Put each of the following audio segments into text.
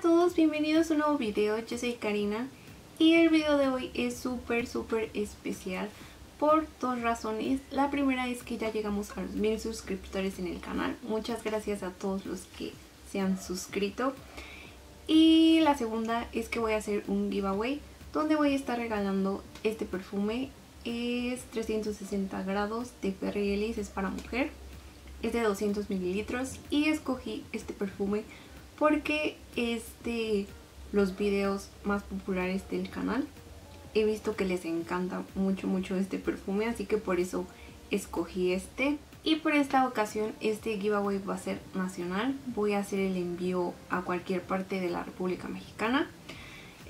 a todos, bienvenidos a un nuevo video, yo soy Karina y el video de hoy es súper súper especial por dos razones. La primera es que ya llegamos a los mil suscriptores en el canal, muchas gracias a todos los que se han suscrito. Y la segunda es que voy a hacer un giveaway donde voy a estar regalando este perfume. Es 360 grados de Perry Ellis, es para mujer. Es de 200 mililitros y escogí este perfume porque es de los videos más populares del canal. He visto que les encanta mucho mucho este perfume, así que por eso escogí este. Y por esta ocasión este giveaway va a ser nacional. Voy a hacer el envío a cualquier parte de la República Mexicana.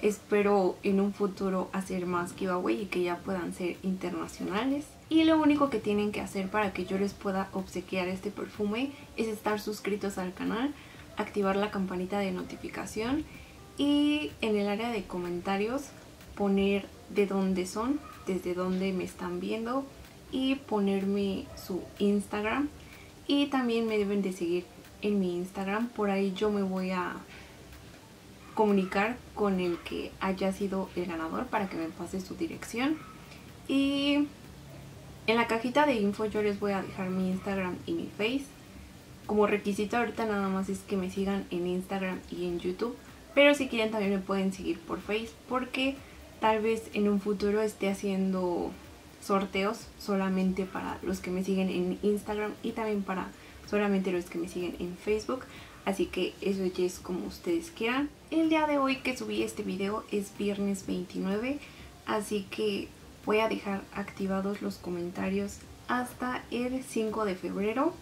Espero en un futuro hacer más giveaway y que ya puedan ser internacionales. Y lo único que tienen que hacer para que yo les pueda obsequiar este perfume es estar suscritos al canal, activar la campanita de notificación y en el área de comentarios poner de dónde son, desde dónde me están viendo y ponerme su Instagram. Y también me deben de seguir en mi Instagram, por ahí yo me voy a comunicar con el que haya sido el ganador para que me pase su dirección. Y en la cajita de info yo les voy a dejar mi Instagram y mi Face como requisito ahorita nada más es que me sigan en Instagram y en YouTube. Pero si quieren también me pueden seguir por Face porque tal vez en un futuro esté haciendo sorteos solamente para los que me siguen en Instagram y también para solamente los que me siguen en Facebook. Así que eso ya es como ustedes quieran. El día de hoy que subí este video es viernes 29. Así que voy a dejar activados los comentarios hasta el 5 de febrero.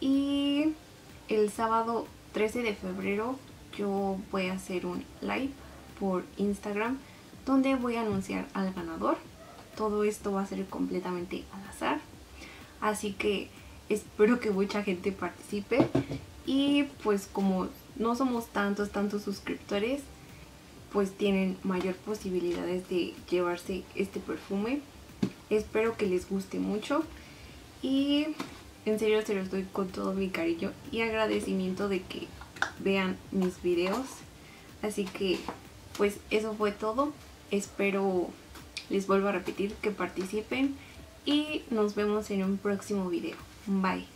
Y el sábado 13 de febrero yo voy a hacer un live por Instagram donde voy a anunciar al ganador. Todo esto va a ser completamente al azar. Así que espero que mucha gente participe. Y pues como no somos tantos, tantos suscriptores, pues tienen mayor posibilidades de llevarse este perfume. Espero que les guste mucho. Y en serio se los doy con todo mi cariño y agradecimiento de que vean mis videos. Así que pues eso fue todo. Espero les vuelvo a repetir que participen y nos vemos en un próximo video. Bye.